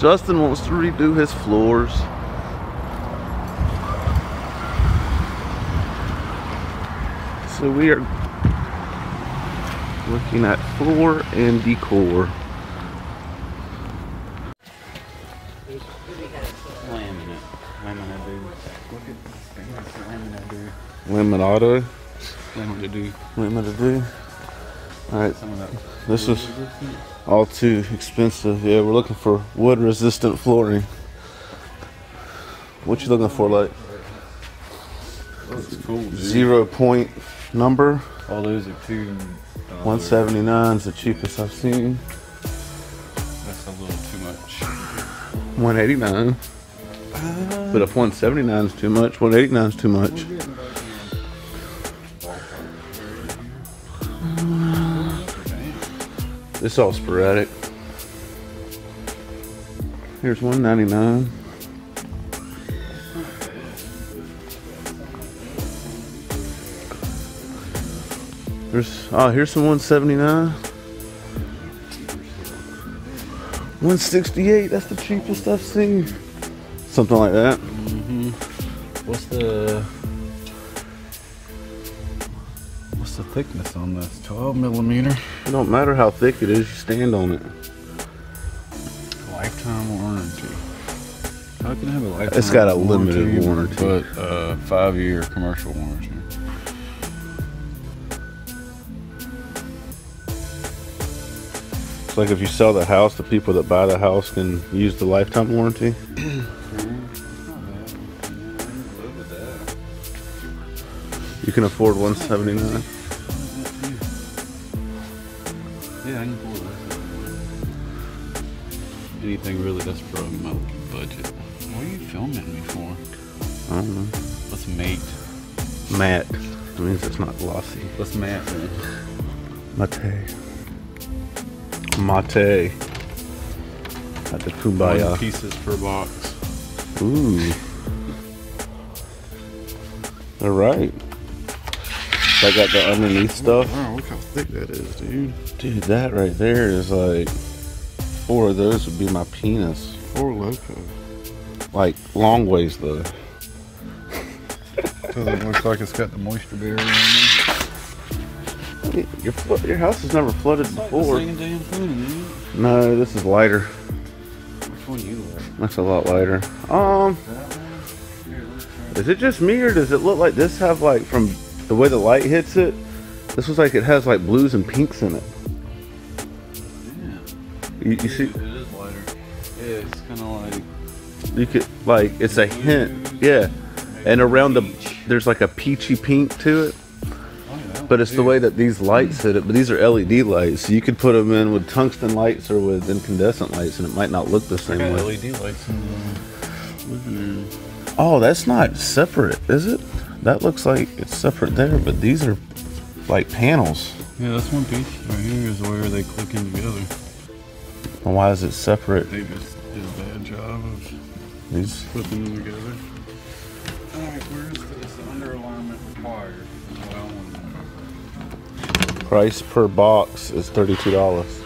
Justin wants to redo his floors. So we are looking at floor and decor. Laminate. Laminate. Look at this thing. It's laminate. Laminado. Laminate, dude. Laminado. Alright, Some of that. this is all too expensive. Yeah, we're looking for wood resistant flooring. What you looking for, like cool, zero point number? All those are two. uh, 179 is the cheapest I've seen. That's a little too much. 189. But if 179 is too much, 189 is too much. It's all sporadic. Here's 199. There's oh here's some 179. 168, that's the cheapest I've seen. Something like that. Mm-hmm. What's the what's the thickness on this? 12 millimeter. It don't matter how thick it is, you stand on it. Lifetime warranty. How can I have a lifetime? It's got a limited warranty. but uh, five year commercial warranty. It's like if you sell the house, the people that buy the house can use the lifetime warranty. You can afford 179. Yeah, I can afford that. Anything really that's from my budget. What are you filming me for? I don't know. What's mate? Matte. That means it's not glossy. What's Matt then? Mate. Mate. At the kumbaya. One pieces per box. Ooh. All right. I got the underneath stuff. Wow, look how thick that is, dude. Dude, that right there is like four of those would be my penis. Four loco. Like long ways though. Because it looks like it's got the moisture barrier on there. Your your house has never flooded before. Same damn thing, dude. No, this is lighter. Which one you like? That's a lot lighter. Um, is it just me or does it look like this have like from the way the light hits it? This looks like it has like blues and pinks in it. Yeah. You, you see, It is lighter. Yeah, it's kind of like. you could like it's a hint, yeah. And around the there's like a peachy pink to it, Oh, but it's the way that these lights hit it. But these are LED lights, so you could put them in with tungsten lights or with incandescent lights, and it might not look the same way. LED lights in the living room. Oh, that's not separate, is it? That looks like it's separate there, but these are like panels. Yeah, that's one piece right here is where they click in together. And why is it separate? They just did a bad job of These putting them together. Alright, where's this underlayment required? That's what I want to know. price per box is thirty-two dollars.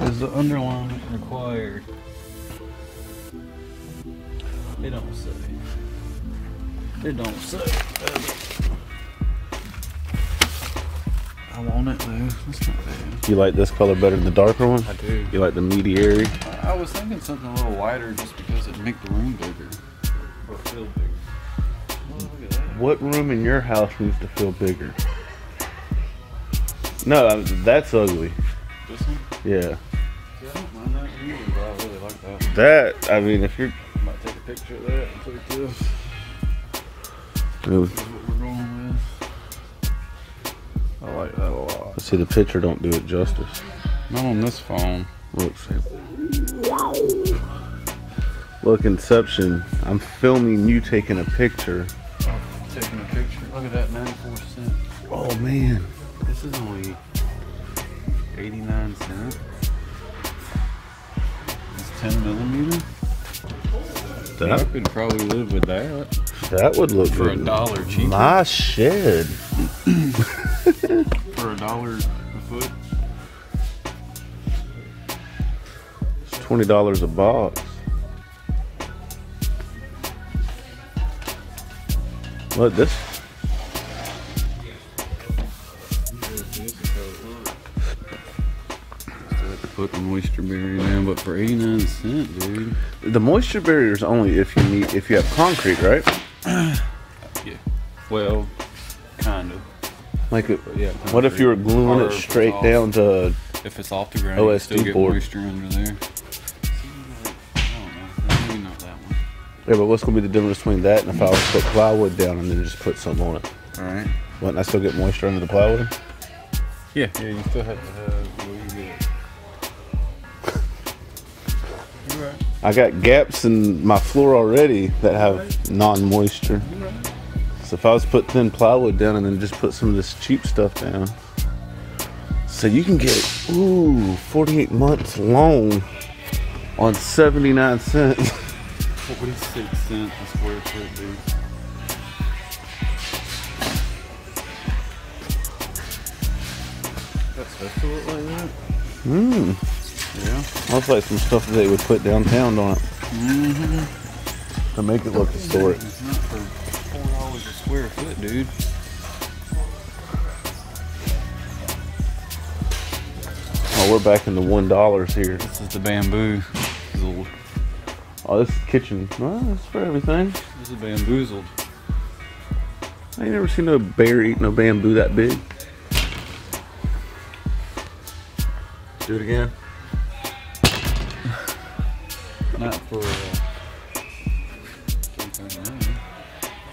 Is the underlining required? They don't say. It don't suck. I want it though. It's not bad. You like this color better than the darker one? I do. You like the mediary? I I was thinking something a little wider just because it'd make the room bigger. Or feel bigger. Oh, look at that. What room in your house needs to feel bigger? No, I- that's ugly. This one? Yeah. Yeah, I don't mind that either, but I really like that. That, I mean, if you're. Might take a picture of that and put it this. you know, Is what we're going with. I like that a lot. see, the picture don't do it justice. Not on this phone. Look, see. Look, Inception. I'm filming you taking a picture. Oh, taking a picture. Look at that, 94 cents. Oh man. This is only 89 cents. It's 10 millimeter. I That could probably live with that that would look for a dollar cheaper. My shed. For a dollar a foot. It's twenty dollars a box. Look, this put the moisture barrier down, but for 89 cent, dude. the moisture barrier is only if you need if you have concrete, right? Yeah. Well, kind of. Like, it, But yeah. what if you were gluing Or it straight off- down to? If it's off the ground, OSB board. moisture under there. I don't know. Maybe not that one. Yeah, but what's gonna be the difference between that and if I was to put plywood down and then just put something on it? All right. Wouldn't I still get moisture under the plywood? Yeah. Yeah, you still have to have. I got gaps in my floor already that have non-moisture. So if I was to put thin plywood down and then just put some of this cheap stuff down, so you can get ooh 48 months loan on 79 cents. 46 cent a square foot, dude. That's supposed to look like that? Hmm. Yeah. That's like some stuff that they would put downtown on it mm-hmm. to make it look historic. It's not for four dollars a square foot, dude. Oh, we're back in the one dollars here. This is the bamboo. Oh, this is kitchen. Well, that's for everything. This is bamboozled. I ain't never seen no bear eat no bamboo that big. Do it again.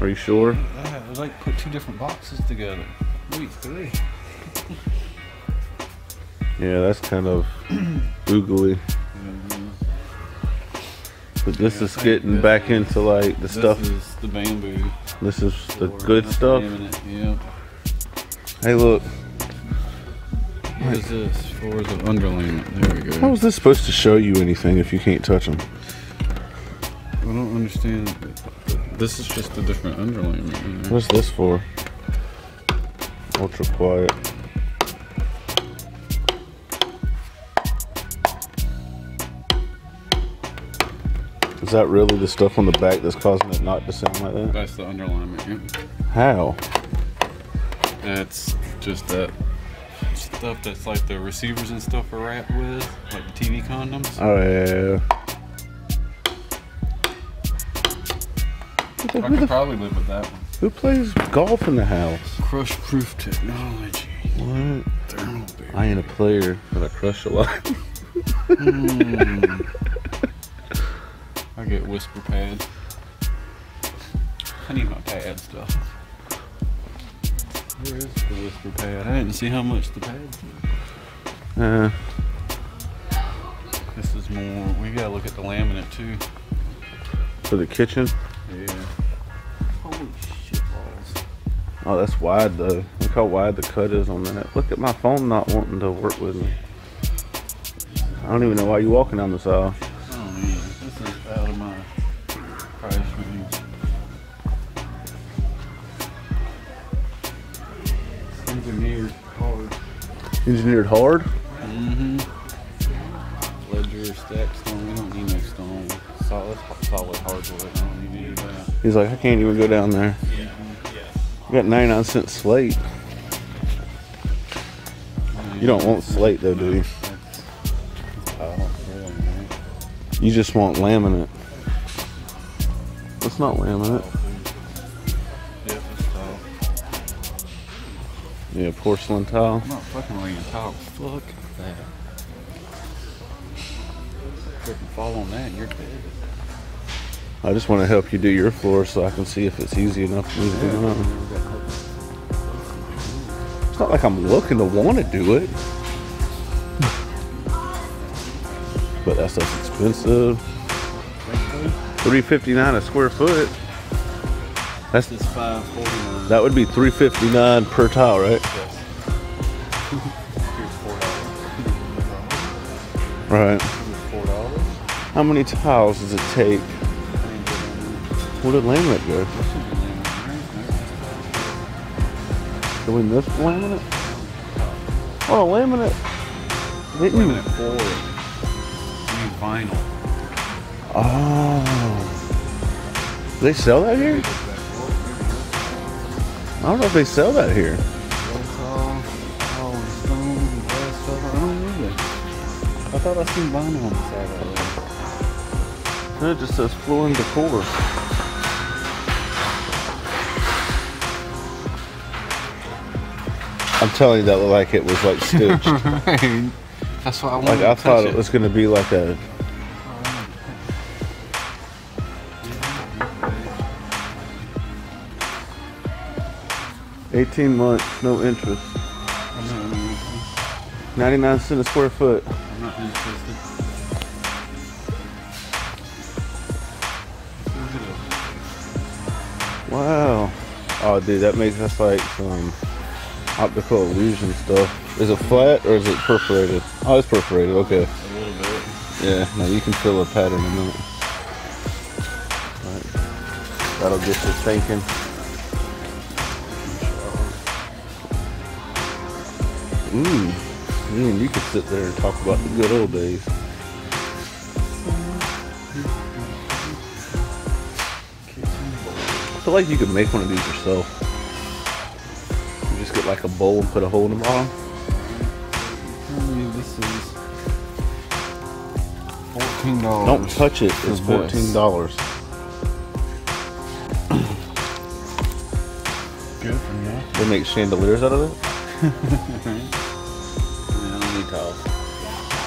Are you sure? Yeah, it's like put two different boxes together. Maybe three. Yeah, that's kind of oogly. Mm-hmm. But this Yeah, is getting this back is- into like the This stuff. This is the bamboo. This is the good stuff. Yep. Hey, look. What is this for the underlayment? There we go. How is this supposed to show you anything if you can't touch them? I don't understand. This is just a different underlayment. Know? What's this for? Ultra quiet. Is that really the stuff on the back that's causing it not to sound like that? That's the underlayment. Yep. How? That's just that stuff that's like the receivers and stuff are wrapped with, like the TV condoms. Oh yeah. I who could the- probably live with that one. who plays golf in the house? Crush proof technology. What? Thermal barrier. I ain't a player, but I crush a lot. Hmm. I get whisper pad. I need my pad stuff. Where is the whisper pad? I didn't see how much the pads were. Uh, This is more. We gotta look at the laminate too. for the kitchen. Yeah. Holy shit balls. Oh, that's wide though. Look how wide the cut is on that. Look at my phone not wanting to work with me. I don't even know why you're walking down this aisle. Oh man, this is out of my price range. Engineered hard. Engineered hard. He's like, I can't even go down there. Yeah. Yeah. You got 99 cent slate. You don't want slate though, do you? That's, really, man. You just want laminate. It's not laminate. Yeah, it's tile. Yeah, porcelain tile. I'm not fucking laying tile. Fuck that. Freaking fall on that, you're dead. I just want to help you do your floor so I can see if it's easy enough for me to do mine. It's not like I'm looking to want to do it. But that stuff's expensive. Three fifty nine a square foot. That's This five forty nine. that would be three fifty nine per tile, right? Yes. Here's four dollars. Right. Here's four dollars. How many tiles does it take? Where did laminate go? Did we miss laminate? Oh, laminate. Didn't you? Laminate four. I mean vinyl. Oh. Do they sell that here? I don't know if they sell that here. I thought I seen vinyl on the side of it. It just says floor and decor. I'm telling you that looked like it was like stitched. That's why I wanted like I thought it was gonna be like a eighteen months, no interest. I'm not interested. Ninety nine cent a square foot. I'm not interested. Look at it. Wow. Oh dude, that makes us like some optical illusion stuff. Is it flat or is it perforated? Oh it's perforated, okay. A little bit. Yeah, now you can feel a pattern in a minute. Right. That'll get you thinking. Ooh, me and you could sit there and talk about the good old days. I feel like you could make one of these yourself. You just get like a bowl and put a hole in the bottom. This is fourteen dollars. Don't touch it. It's fourteen dollars. Good for you. They make chandeliers out of it. I don't need.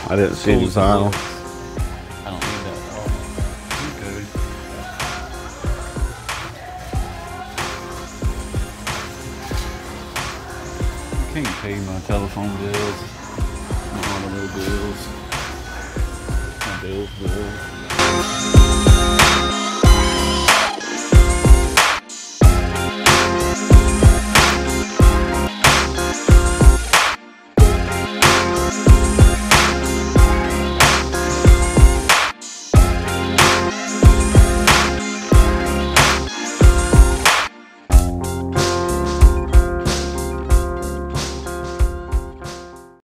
I didn't see any Tools and telephone bills, my automobile bills, my bills, bills.